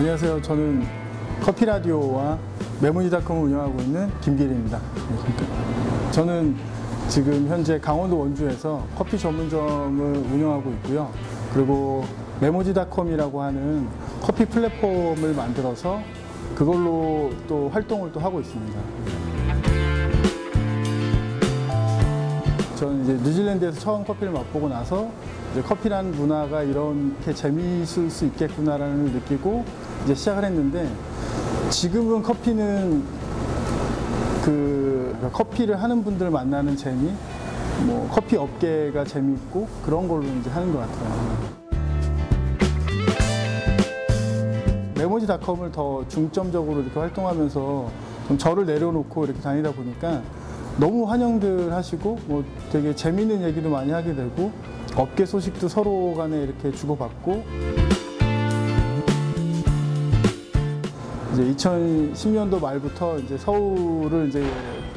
안녕하세요. 저는 커피 라디오와 메모지닷컴을 운영하고 있는 김길입니다. 네, 저는 지금 현재 강원도 원주에서 커피 전문점을 운영하고 있고요. 그리고 메모지닷컴이라고 하는 커피 플랫폼을 만들어서 그걸로 또 활동을 또 하고 있습니다. 저는 이제 뉴질랜드에서 처음 커피를 맛보고 나서 커피라는 문화가 이렇게 재미있을 수 있겠구나라는 걸 느끼고 이제 시작을 했는데 지금은 커피는 그 커피를 하는 분들 만나는 재미, 뭐 커피 업계가 재미있고 그런 걸로 이제 하는 것 같아요. 메모지닷컴을 더 중점적으로 이렇게 활동하면서 좀 저를 내려놓고 이렇게 다니다 보니까 너무 환영들 하시고 뭐 되게 재밌는 얘기도 많이 하게 되고 업계 소식도 서로 간에 이렇게 주고받고 이제 2010년도 말부터 이제 서울을 이제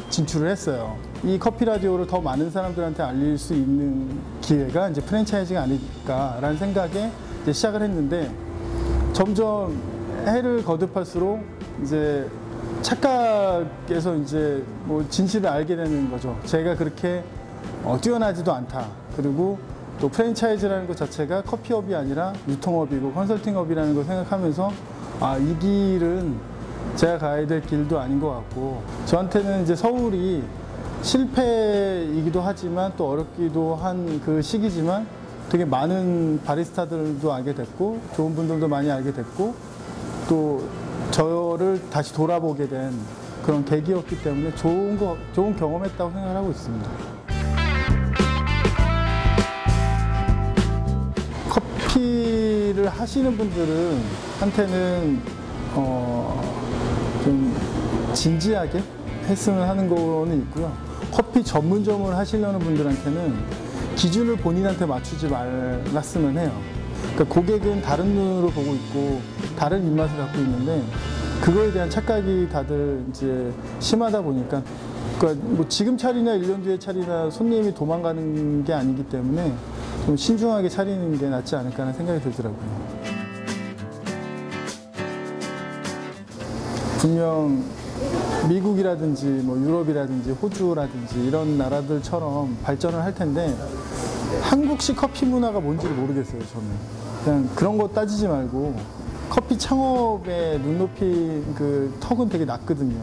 진출을 했어요. 이 커피 라디오를 더 많은 사람들한테 알릴 수 있는 기회가 이제 프랜차이즈가 아닐까라는 생각에 이제 시작을 했는데 점점 해를 거듭할수록 이제 착각에서 이제 뭐 진실을 알게 되는 거죠. 제가 그렇게 어, 뛰어나지도 않다. 그리고 또 프랜차이즈라는 것 자체가 커피업이 아니라 유통업이고 컨설팅업이라는 걸 생각하면서 아, 이 길은 제가 가야 될 길도 아닌 것 같고 저한테는 이제 서울이 실패이기도 하지만 또 어렵기도 한 그 시기지만 되게 많은 바리스타들도 알게 됐고 좋은 분들도 많이 알게 됐고 또 저를 다시 돌아보게 된 그런 계기였기 때문에 좋은 거 좋은 경험했다고 생각을 하고 있습니다. 커피를 하시는 분들은 한테는 어, 좀 진지하게 했으면 하는 거는 있고요. 커피 전문점을 하시려는 분들한테는 기준을 본인한테 맞추지 말랐으면 해요. 그러니까 고객은 다른 눈으로 보고 있고 다른 입맛을 갖고 있는데 그거에 대한 착각이 다들 이제 심하다 보니까 그러니까 뭐 지금 차리냐 1년 뒤에 차리나 손님이 도망가는 게 아니기 때문에 좀 신중하게 차리는 게 낫지 않을까 하는 생각이 들더라고요. 분명 미국이라든지 뭐 유럽이라든지 호주라든지 이런 나라들처럼 발전을 할 텐데 한국식 커피 문화가 뭔지를 모르겠어요, 저는. 그냥 그런 거 따지지 말고 커피 창업의 눈높이 그 턱은 되게 낮거든요.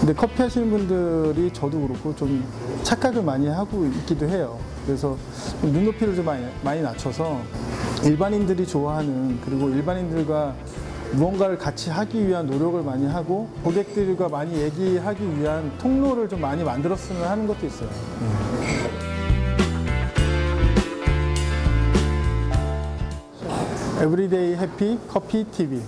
근데 커피 하시는 분들이 저도 그렇고 좀 착각을 많이 하고 있기도 해요. 그래서 좀 눈높이를 좀 많이, 많이 낮춰서 일반인들이 좋아하는 그리고 일반인들과 무언가를 같이 하기 위한 노력을 많이 하고 고객들과 많이 얘기하기 위한 통로를 좀 많이 만들었으면 하는 것도 있어요. 에브리데이 해피 커피 TV